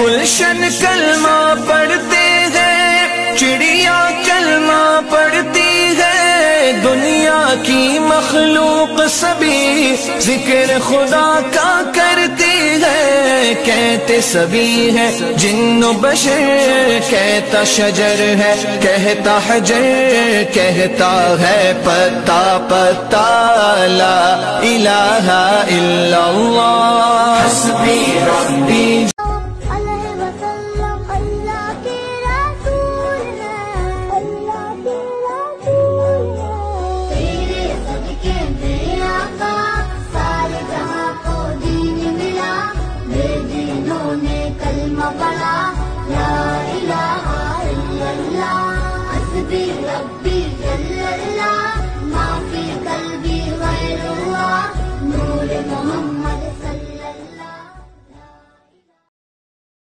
गुलशन कलमा पढ़ते हैं, चिड़िया कलमा पढ़ती है। दुनिया की मखलूक सभी ज़िक्र खुदा का करती है। कहते सभी है, जिन्न बशर कहता शजर है। कहता हजर, कहता है पता पता, ला इलाहा इल्लल्लाह। ने कलमा पढ़ा ला इलाहा इल्लल्लाह हस्बी